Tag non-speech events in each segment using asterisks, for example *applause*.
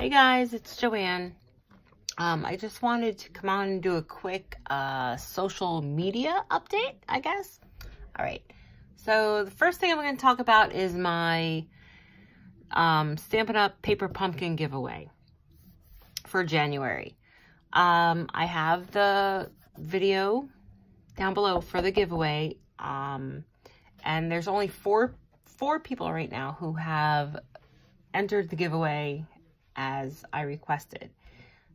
Hey guys, it's Joanne. Um, I just wanted to come on and do a quick uh, social media update, I guess. All right. So the first thing I'm going to talk about is my um, Stampin' Up! Paper Pumpkin giveaway for January. Um, I have the video down below for the giveaway. Um, and there's only four four people right now who have entered the giveaway as I requested.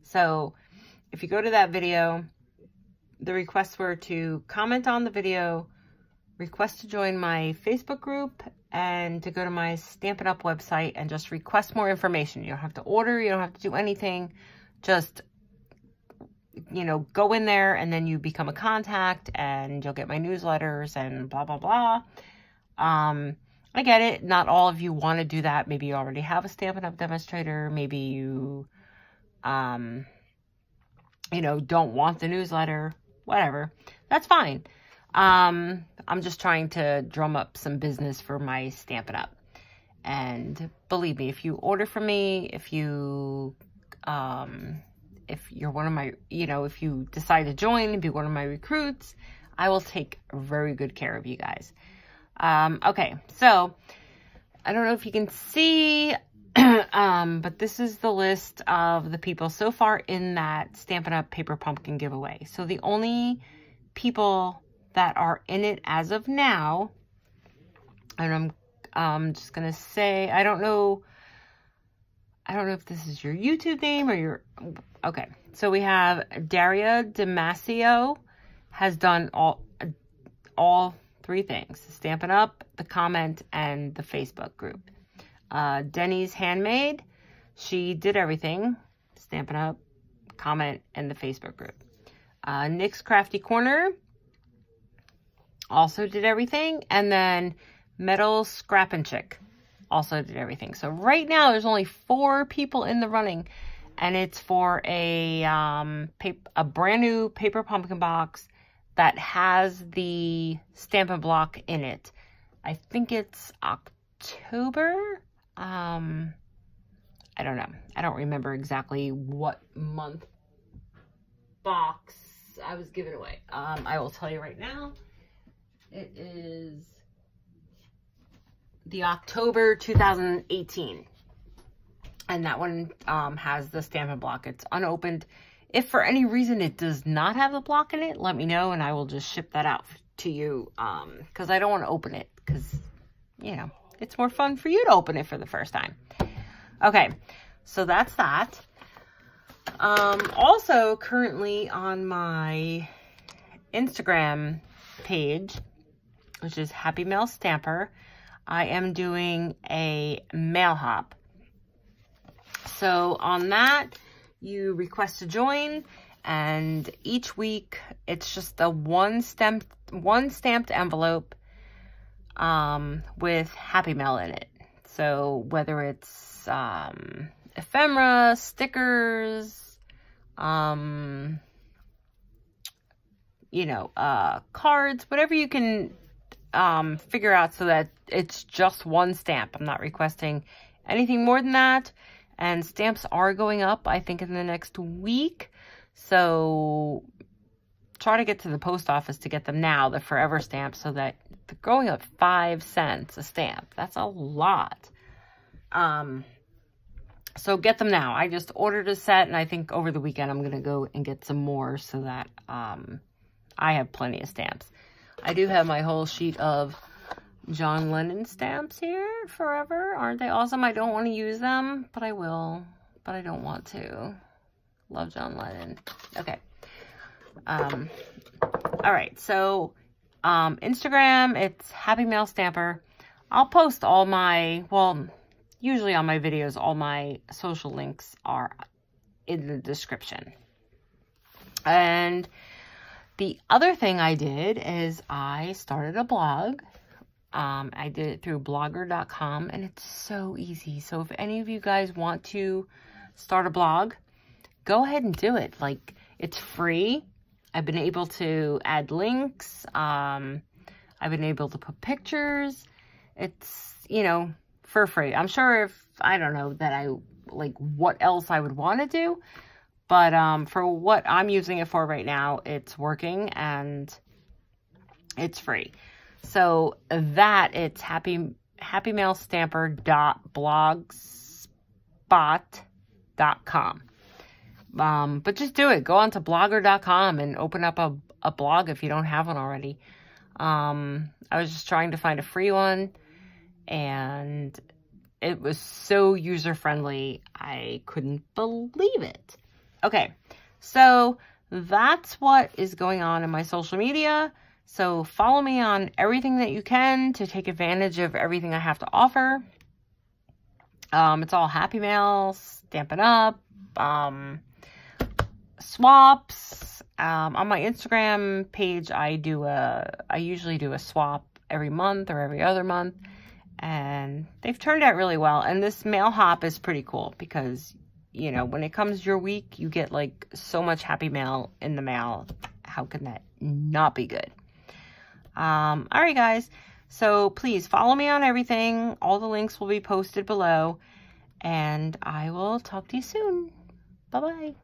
So if you go to that video, the requests were to comment on the video, request to join my Facebook group, and to go to my Stampin' Up! website and just request more information. You don't have to order, you don't have to do anything. Just, you know, go in there and then you become a contact and you'll get my newsletters and blah, blah, blah. Um, I get it. Not all of you want to do that. Maybe you already have a Stampin' Up! demonstrator. Maybe you, um, you know, don't want the newsletter. Whatever. That's fine. Um, I'm just trying to drum up some business for my Stampin' Up! And believe me, if you order from me, if you, um, if you're one of my, you know, if you decide to join and be one of my recruits, I will take very good care of you guys. Um, okay, so I don't know if you can see, *clears throat* um, but this is the list of the people so far in that Stampin' Up! Paper Pumpkin giveaway. So the only people that are in it as of now, and I'm um, just going to say, I don't know, I don't know if this is your YouTube name or your, okay. So we have Daria Damasio has done all, all three things, Stampin' Up, the comment, and the Facebook group. Uh, Denny's Handmade, she did everything, Stampin' Up, comment, and the Facebook group. Uh, Nick's Crafty Corner also did everything. And then Metal Scrap and Chick also did everything. So right now there's only four people in the running and it's for a um, a brand new paper pumpkin box that has the Stampin' Block in it. I think it's October. Um, I don't know. I don't remember exactly what month box I was giving away. Um, I will tell you right now. It is the October 2018. And that one um, has the Stampin' Block. It's unopened. If for any reason it does not have the block in it, let me know and I will just ship that out to you because um, I don't want to open it because, you know, it's more fun for you to open it for the first time. Okay, so that's that. Um, also, currently on my Instagram page, which is Happy Mail Stamper, I am doing a mail hop. So on that, you request to join and each week it's just a one stamped one stamped envelope um, with happy mail in it. So whether it's um, ephemera stickers um, you know uh, cards whatever you can um, figure out so that it's just one stamp. I'm not requesting anything more than that and stamps are going up, I think, in the next week. So try to get to the post office to get them now, the forever stamps, so that they're going up five cents a stamp. That's a lot. Um, so get them now. I just ordered a set, and I think over the weekend I'm going to go and get some more so that um, I have plenty of stamps. I do have my whole sheet of John Lennon stamps here forever. Aren't they awesome? I don't want to use them, but I will. But I don't want to. Love John Lennon. Okay. Um, all right. So, um, Instagram, it's Happy Mail Stamper. I'll post all my, well, usually on my videos, all my social links are in the description. And the other thing I did is I started a blog um, I did it through blogger.com and it's so easy. So if any of you guys want to start a blog, go ahead and do it. Like it's free. I've been able to add links. Um, I've been able to put pictures. It's, you know, for free. I'm sure if, I don't know, that I like what else I would want to do. But um, for what I'm using it for right now, it's working and it's free. So that it's happy happymailstamper.blogspot.com. Um, but just do it. Go on to blogger.com and open up a, a blog if you don't have one already. Um, I was just trying to find a free one and it was so user friendly. I couldn't believe it. Okay, so that's what is going on in my social media. So follow me on everything that you can to take advantage of everything I have to offer. Um, it's all Happy Mail, Stampin' Up, um, swaps. Um, on my Instagram page, I do a, I usually do a swap every month or every other month. And they've turned out really well. And this mail hop is pretty cool because, you know, when it comes your week, you get like so much happy mail in the mail. How can that not be good? Um, all right, guys. So please follow me on everything. All the links will be posted below. And I will talk to you soon. Bye-bye.